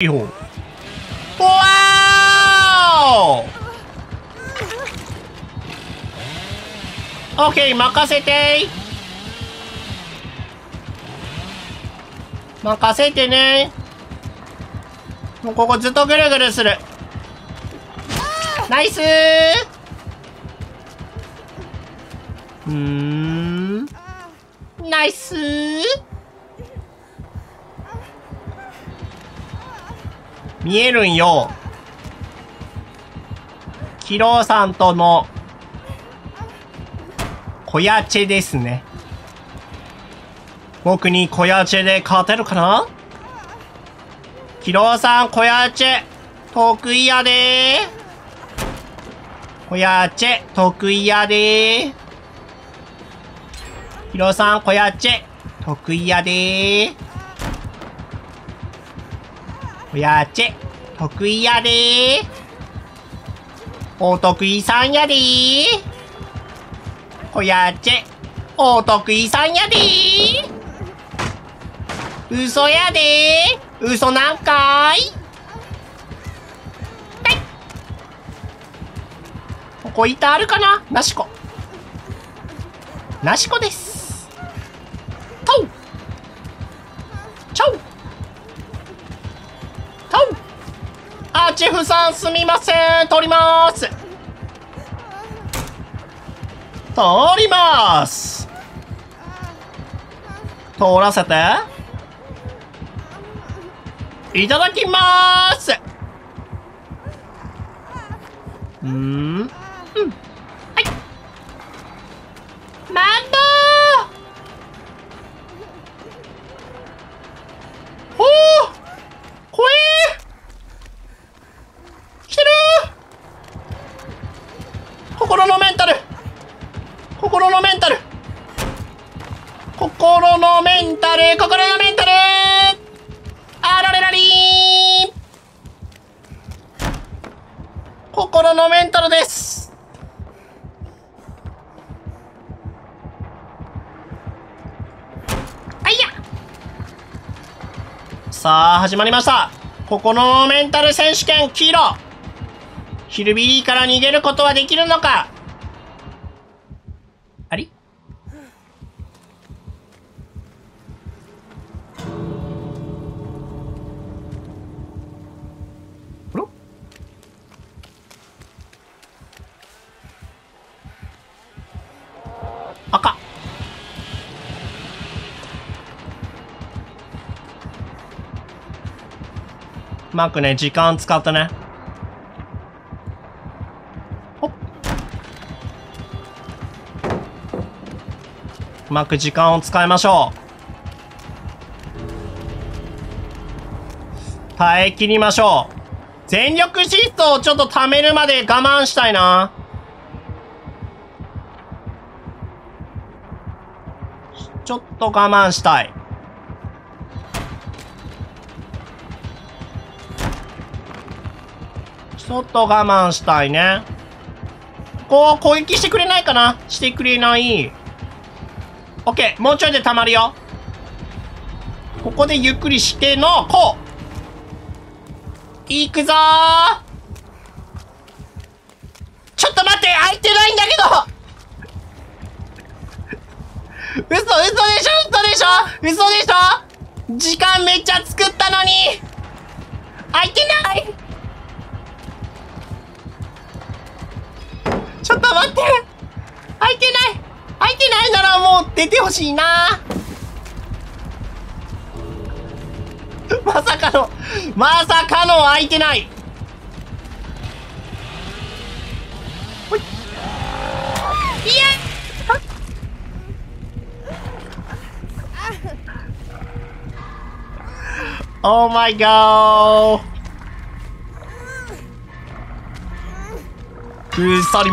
いい方わーオッケー任せて。任せてね。もうここずっとぐるぐるする。ナイス。うーん。ナイス見えるんよ。キロさんとの小屋チェですね。僕に小屋チェで勝てるかな？キロさん小屋チェ得意やで。小屋チェ得意やで。ヒロさん小屋チェ得意やで。小屋チェ得意やで。お得意さんやで。小屋チェお得意さんやで。嘘やで。嘘なんかい。はいここ板あるかな？なしこ。なしこです。チェフさんすみません。通ります。通ります。通らせて。いただきます。うーん。うん。はい。マンボ心のメンタル。心のメンタル。心のメンタル。心のメンタル。あられらり。ー心のメンタルです。あいや。さあ始まりました。心のメンタル選手権黄色。ヒルビリーから逃げることはできるのか？あり？あら赤。うまくね時間使ってね。うまく時間を使いましょう。耐え切りましょう。全力疾走をちょっと貯めるまで我慢したいな。ちょっと我慢したい。ちょっと我慢したいね。こう攻撃してくれないかな。してくれない。オッケーもうちょいで溜まるよ。ここでゆっくりしてのこう。行くぞちょっと待って開いてないんだけど。嘘嘘でしょ？嘘でしょ？嘘でしょ？時間めっちゃ作ったのに。開いてない。ちょっと待って。開いてない。いならもう出てほしいな。まさかのまさかの開いてない。ほい。いやオーマイガーうっさり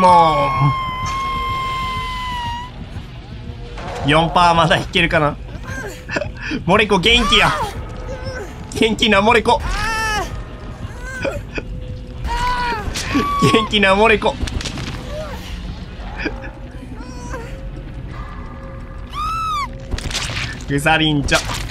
4パーまだいけるかな？モレコ元気や。元気なモレコ元気なモレコグサリンチョ